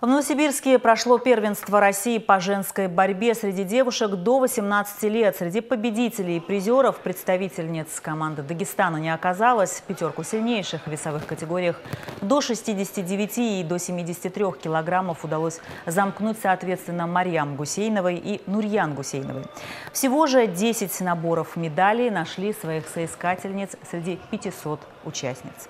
В Новосибирске прошло первенство России по женской борьбе среди девушек до 18 лет. Среди победителей и призеров представительниц команды Дагестана не оказалось. Пятерку сильнейших в весовых категориях до 69 и до 73 килограммов удалось замкнуть соответственно Марьям Гусейновой и Нурьян Гусейновой. Всего же 10 наборов медалей нашли своих соискательниц среди 500 участниц.